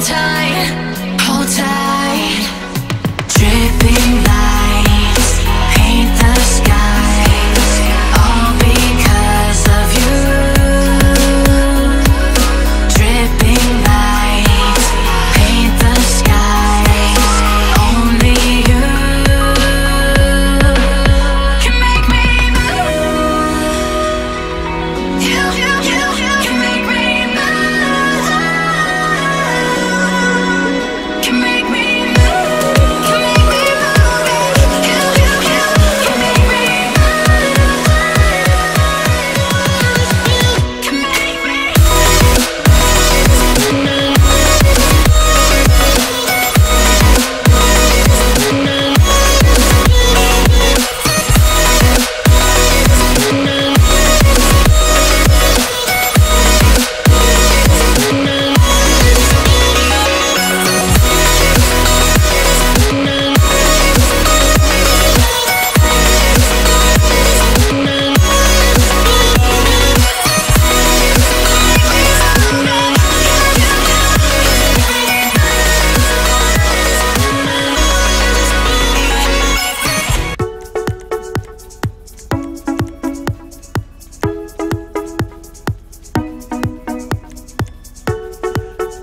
Tight,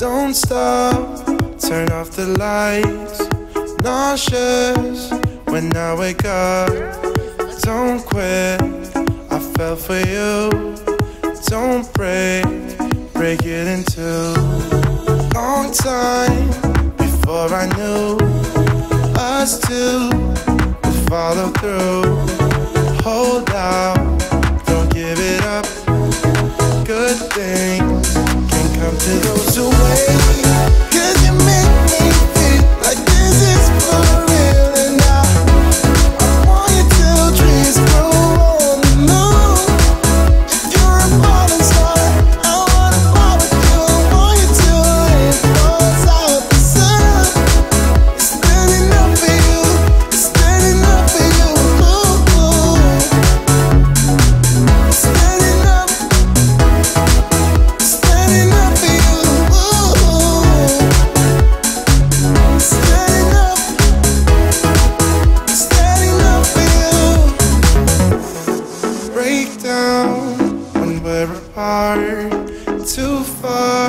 Don't stop, turn off the lights. Nauseous when I wake up. Don't quit, I fell for you. Don't break, break it in two. Long time before I knew us two would follow through. Hold out, don't give it up. Good things down when we're apart. Too far.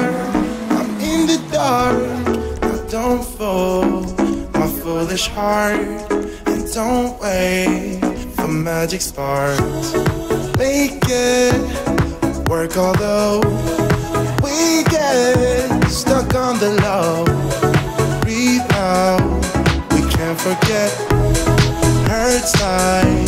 I'm in the dark. Now don't fall. My foolish heart. And don't wait for magic sparks. Make it work although we get stuck on the low. Breathe out, we can't forget. Hurts like